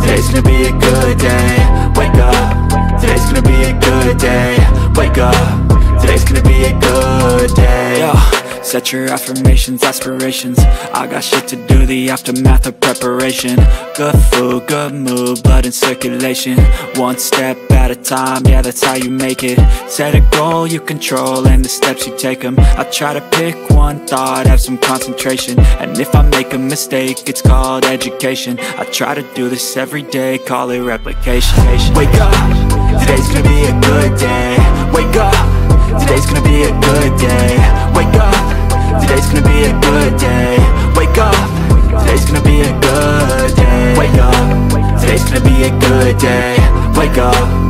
today's gonna be a good day. Wake up, today's gonna be a good day. Wake up, today's gonna be a good day. Yo. Set your affirmations, aspirations. I got shit to do, the aftermath of preparation. Good food, good mood, blood in circulation. One step at a time, yeah that's how you make it. Set a goal you control and the steps you take them I try to pick one thought, have some concentration. And if I make a mistake, it's called education. I try to do this every day, call it replication. Wake up, today's gonna be a good day. Wake up, today's gonna be a good day. Wake up Today's gonna be a good day. Wake up Today's gonna be a good day. Wake up Today's gonna be a good day. Wake up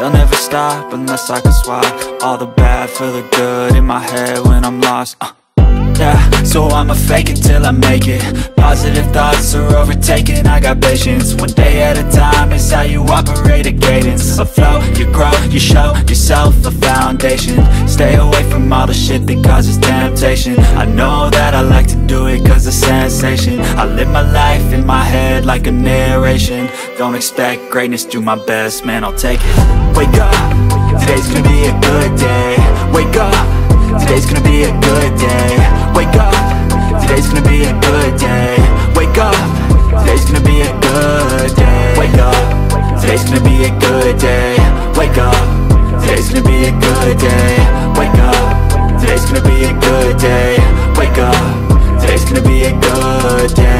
They'll never stop unless I can swap All the bad for the good in my head when I'm lost, uh. Yeah, so I'ma fake it till I make it. Positive thoughts are overtaken, I got patience. One day at a time is how you operate a cadence. A flow, you grow, you show yourself a foundation. Stay away from all the shit that causes temptation. I know that I like to do it cause of sensation. I live my life in my head like a narration Don't expect greatness, do my best, man, I'll take it. Wake up, today's gonna be a good day. Wake up Today's gonna be a good day. Wake up Today's gonna be a good day. Wake up Today's gonna be a good day. Wake up Today's gonna be a good day. Wake up Today's gonna be a good day. Wake up Today's gonna be a good day. Wake up Today's gonna be a good day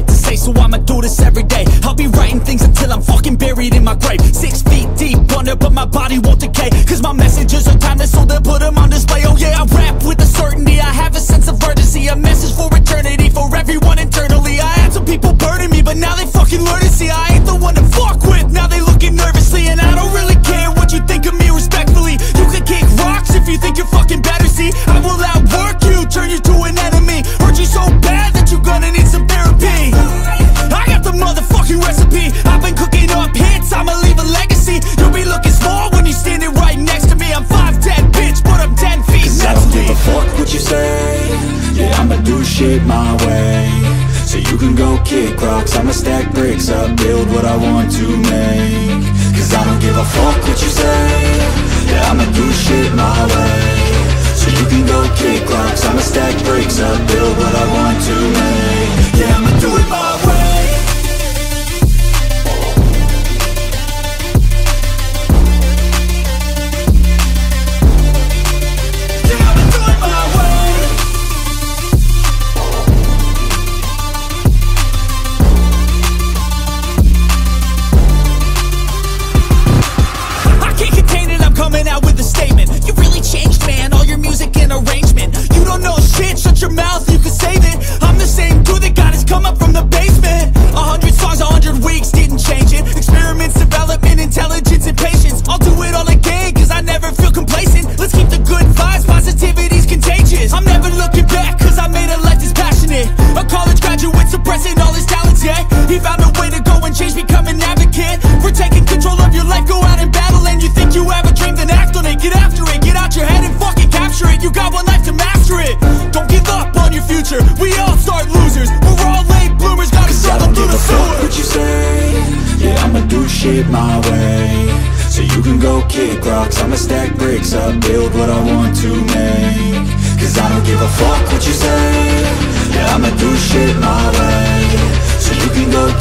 shit to say, so I'ma do this every day. I'll be writing things until I'm fucking buried in my grave. Six feet deep under, but my body won't decay. Cause my messages are timeless, so they'll put them on display. Oh yeah, I rap with a certainty. I have a sense of urgency, a message for eternity, for everyone internally. I had some people burning me, but now they fucking learn to see I ain't the one to fuck with. Now they looking nervously, and I don't really care what you think of me respectfully. You can kick rocks if you think you're fucking better. See, I will outwork you, turn you to an enemy. Motherfucking recipe. I've been cooking up hits, I'ma leave a legacy. You'll be looking small when you're standing right next to me. I'm 5'10, bitch, but I'm 10 feet Cause I don't give a fuck what you say. Yeah, I'ma do shit my way. So you can go kick rocks. I'ma stack bricks up, build what I want to make. Cause I don't give a fuck what you say. Yeah, I'ma do shit my way. So you can go kick rocks. I'ma stack bricks up, build what I want to make. Yeah, I'ma do it my way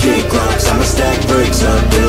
kick rocks I'ma stack bricks up, build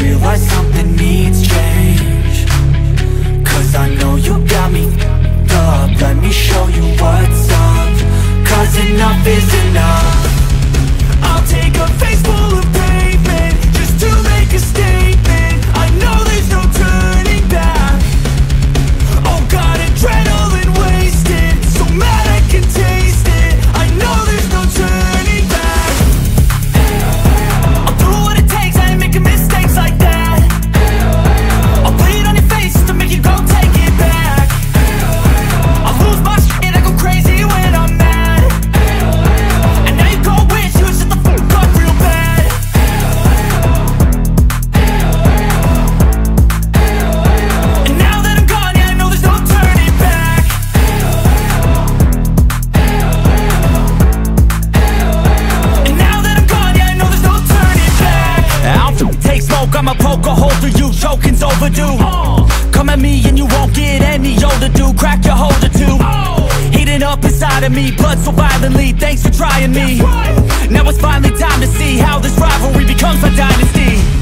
Realize something needs change. Cause I know you got me up. Let me show you what's up. Cause enough is enough overdue. Come at me and you won't get any older, dude, crack your holder too. Heating up inside of me, blood so violently, thanks for trying me. Now it's finally time to see how this rivalry becomes my dynasty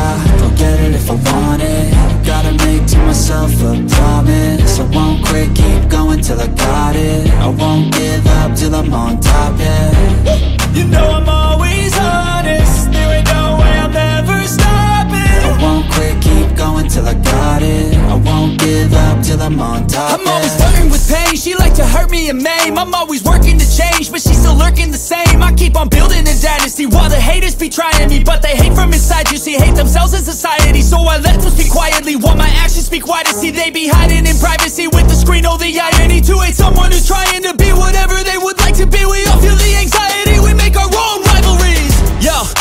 I'm always working to change But she's still lurking the same. I keep on building a dynasty While the haters be trying me But they hate from inside. You see, hate themselves in society So I let them speak quietly While my actions speak wider. See, they be hiding in privacy With the screen, oh the irony To hate someone who's trying to be Whatever they would like to be. We all feel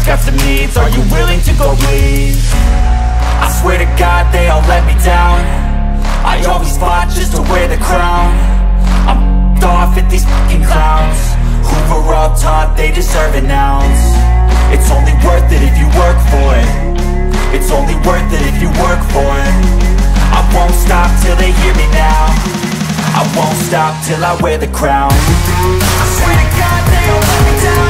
Scars, got some needs. Are you willing to go bleed? I swear to God they all let me down. I always fought just to wear the crown. I'm f***ed off at these fucking clowns. Who were all taught they deserve an ounce. It's only worth it if you work for it. It's only worth it if you work for it. I won't stop till they hear me now. I won't stop till I wear the crown. I swear to God they all let me down